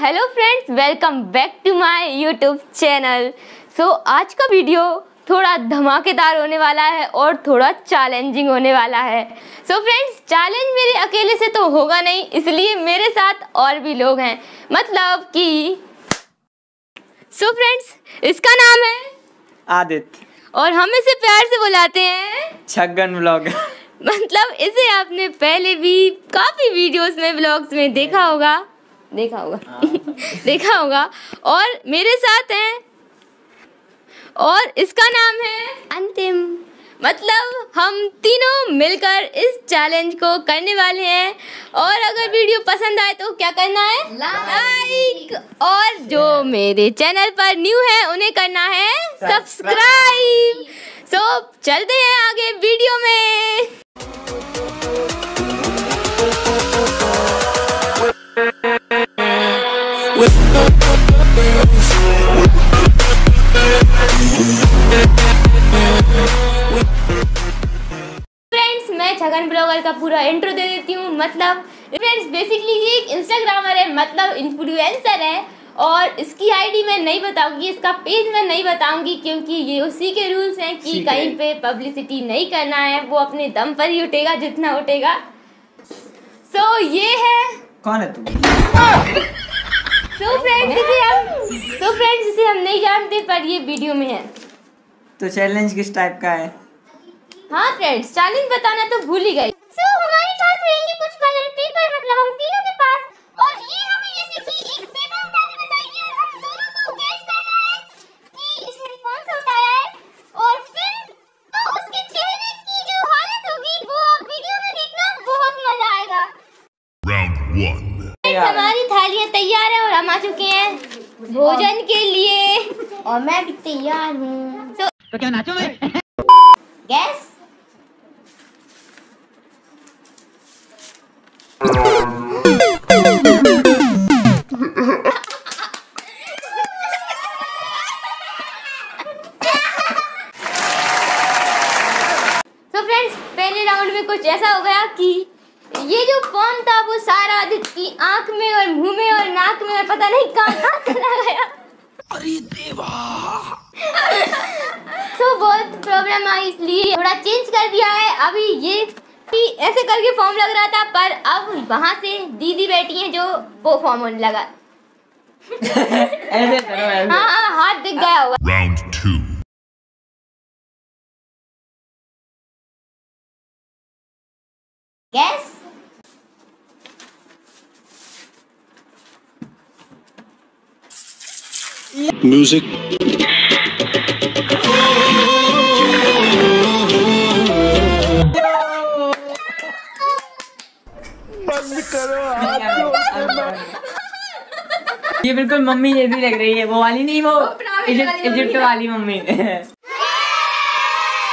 Hello friends welcome back to my YouTube channel. So आज का video थोड़ा धमाकेदार होने वाला है और थोड़ा चैलेंजिंग होने वाला है। सो so फ्रेंड्स चैलेंज मेरे अकेले से तो होगा नहीं इसलिए मेरे साथ और भी लोग हैं। मतलब कि सो so फ्रेंड्स इसका नाम है आदित्य। और हम इसे प्यार से बुलाते हैं। छगन ब्लॉग मतलब इसे आपने पहले भी काफ़ी वीडियोस में व्लॉग्स में देखा होगा। देखा होगा। देखा होगा। और मेरे साथ हैं। और इसका नाम है अंतिम। मतलब हम तीनों मिलकर इस चैलेंज को करने वाले हैं। और अगर वीडियो पसंद आए तो क्या करना है? लाइक और जो मेरे चैनल पर न्यू है उन्हें करना है सब्सक्राइब सो चलते हैं आगे वीडियो में। का पूरा इंट्रो दे देती हूँ। मतलब फ्रेंड्स बेसिकली ये एक इंस्टाग्रामर है मतलब इन्फ्लुएंसर है। और इसकी आईडी मैं नहीं बताऊँगी इसका पेज मैं नहीं बताऊँगी क्योंकि ये उसी के रूल्स हैं कि कहीं पे पब्लिसिटी नहीं करना है वो अपने दम पर ही उठेगा जितना उठेगा। सो so, ये है। कौन है तू? सो फ्रेंड्स इसे हम सो फ्रेंड्स इसे हम नहीं जानते पर ये वीडियो में है। तो चैलेंज किस टाइप का है? हाँ फ्रेंड्स चैलेंज बताना तो भूल ही गई। सो हमारे पास रहेंगे कुछ कलर पेपर मतलब हम तीनों के पास। और ये हमें जैसे कि एक पेपर उठा के बताएगी और हम दोनों को गेस करना है कि इसने कौन सा उठाया है। और फिर तो उसके चेहरे की जो हालत होगी वो आप वीडियो में देखना बहुत मज़ा आएगा. हमारी थालियाँ तैयार है और हम आ चुके हैं भोजन के लिए। और मैं भी तैयार हूँ। तो क्या नाचो मैं गैस की आँख में और मुँह में और नाक में और पता नहीं कहाँ कहाँ चला गया अरे देवा। तो बहुत प्रॉब्लम आई इसलिए थोड़ा चेंज कर दिया है। अभी ये कि ऐसे करके फॉर्म लग रहा था पर अब वहाँ से दीदी बैठी है जो वो फॉर्म होने लगा। ऐसे करो ऐसे। हाँ हाँ हाथ दिख गया होगा। Round two. Guess music. ये बिल्कुल मम्मी जैसी लग रही है वो वाली नहीं वो इजिप्ट वाली मम्मी। वाली मम्मी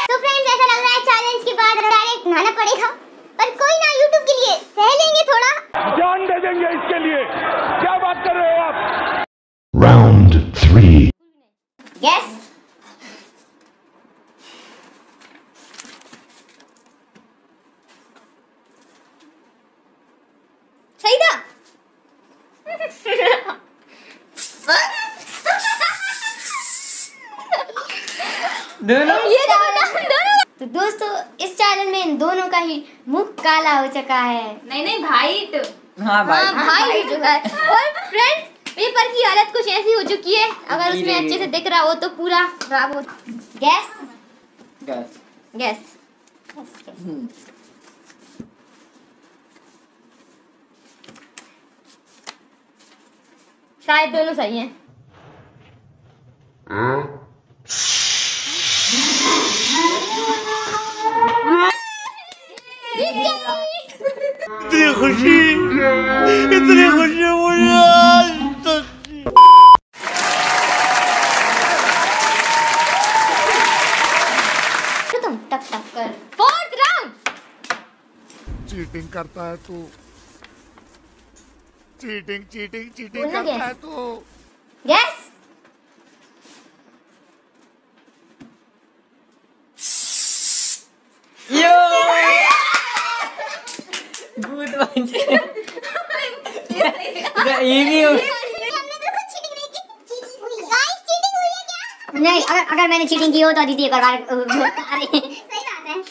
तो फ्रेंड्स ऐसा लग रहा है चैलेंज के बाद डायरेक्ट नहाना पड़ेगा पर कोई ना यूट्यूब के लिए सह लेंगे थोड़ा जान दे देंगे इसके लिए क्या बात कर रहे हो आप Round three. गैस सही था दोनों ये दोनों तो दोस्तों इस चैनल में इन दोनों का ही मुख काला हो चुका है। नहीं नहीं भाई तो। हाँ भाई। हाँ भाई हो चुका है। और फ्रेंड्स पेपर की हालत कुछ ऐसी हो चुकी है। अगर उसमें अच्छे से दिख रहा हो तो पूरा खराब हो। गैस गैस गैस शायद दोनों सही हैं? इतनी खुशी। इतनी खुशी मुझे आज तक तो टक टक कर फोर्थ राउंड चीटिंग करता है तू। चीटिंग चीटिंग चीटिंग करता है? है तू। गैस यो भूत बन ये भी हो नहीं अगर अगर मैंने चीटिंग की हो तो अदिति एक और बार अरे। सही बात है।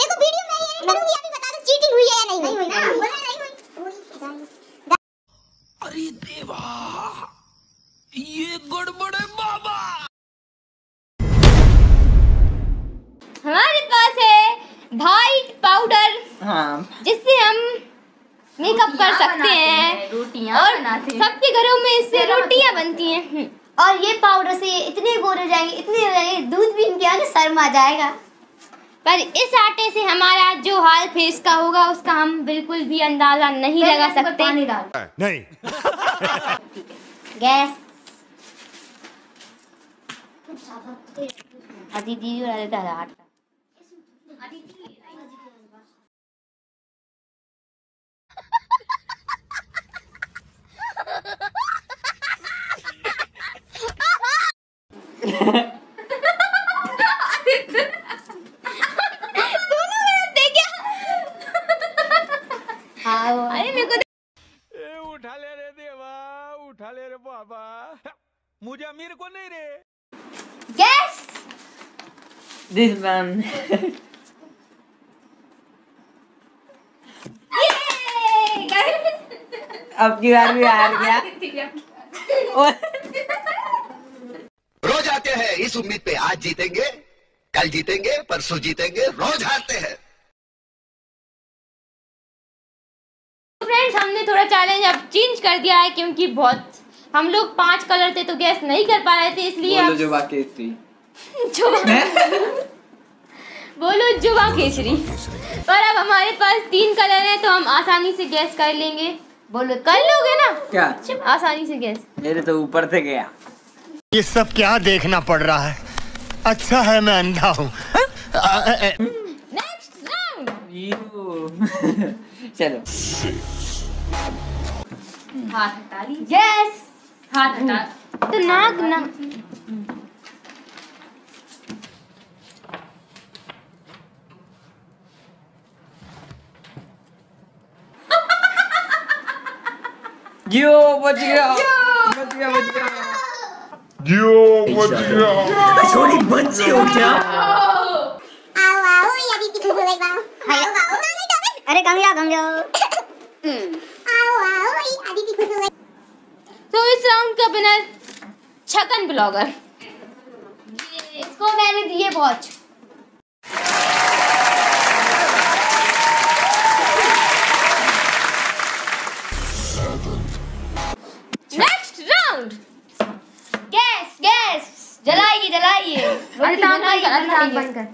देखो वीडियो में ये करूँगी अभी बता दो चीटिंग हुई है या नहीं हुई? नहीं हुई। नहीं हुई। हमारे पास है वाइट पाउडर हाँ। जिससे हम मेकअप कर सकते हैं रोटियाँ और सबके घरों में इससे रोटियाँ बनती हैं। और ये पाउडर से ये इतने गोरे हो जाएँगे इतने हो जाएँगे दूध भी इनके आगे शर्म आ जाएगा। पर इस आटे से हमारा जो हाल फेस का होगा उसका हम बिल्कुल भी अंदाज़ा नहीं लगा सकते। पानी डाल। नहीं। गैस। अदिति और आटा हाँ वो- अरे मेरे को ए उठा ले रे देवा उठा ले रे बाबा। मुझे अमीर को नहीं रे? गैस दिस वन अब की बार भी हार गया। हैं इस उम्मीद पे आज जीतेंगे कल जीतेंगे परसों जीतेंगे रोज हारते हैं। फ्रेंड्स हमने थोड़ा चैलेंज अब चेंज कर दिया है क्योंकि बहुत हम लोग पाँच कलर थे तो गैस नहीं कर पा रहे थे इसलिए बोलो अब जो बाकी जो बोलो जुबा केसरी। पर अब हमारे पास तीन कलर हैं तो हम आसानी से गैस कर लेंगे। बोलो कर लोगे ना? क्या? आसानी से गैस मेरे तो ऊपर से गया। ये सब क्या देखना पड़ रहा है? अच्छा है मैं अंधा हूँ। यू चलो। हाथ हटा लीजिए यस हाथ हटा। तो नाक ना यो बच गया। बच गया बच गया Yo? छोड़ी हो क्या अरे तो इस राउंड का विनर छगन ब्लॉगर इसको मैंने दिए वॉच नेक्स्ट राउंड जलाइए जलाइए अरे बंद कर अरे बंद कर।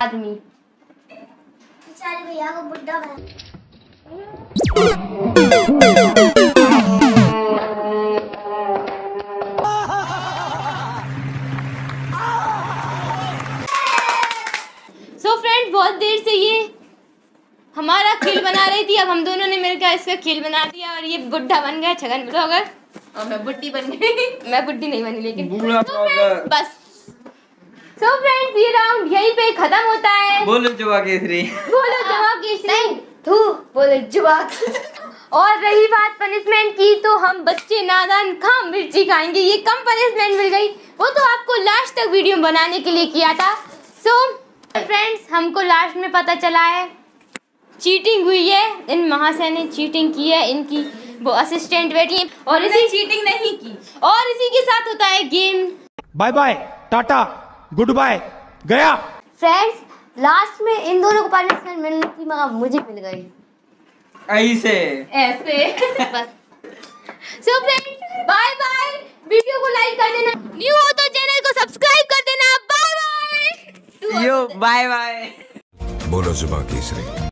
आदमी। बेचारे भैया को बुड्ढा बना सो फ्रेंड बहुत देर से ये हमारा खेल बना रही थी अब हम दोनों ने मिलकर इसका खेल बना दिया और ये बुढ़ा बन गया छगन ब्लॉगर और मैं बुट्टी बन गई। मैं बुढ़ी नहीं बनी लेकिन बूढ़ा बस। सो फ्रेंड्स ये राउंड यहीं पे खत्म होता है। बोलो जो बाकी थी बोलो जवाब केसरी। तू बोले जुबाक और रही बात पनिशमेंट की तो हम बच्चे नादान कहाँ मिर्ची खाएँगे। ये कम पनिशमेंट मिल गई। वो तो आपको लास्ट तक वीडियो बनाने के लिए किया था। सो फ्रेंड्स हमको लास्ट में पता चला है। चीटिंग हुई है। इन महाशय ने चीटिंग की है। इनकी वो असिस्टेंट बैठी है। और इसी चीटिंग नहीं की। और इसी के साथ होता है game bye bye tata good bye गया। फ्रेंड्स लास्ट में इन दोनों को पनिशमेंट मिलने की मगर मुझे मिल गई। ऐसे। ऐसे। बस। So friends bye bye video को लाइक कर देना। न्यू हो तो चैनल को सब्सक्राइब कर देना। Bye bye yo bye bye बोलो जुबा केसरी।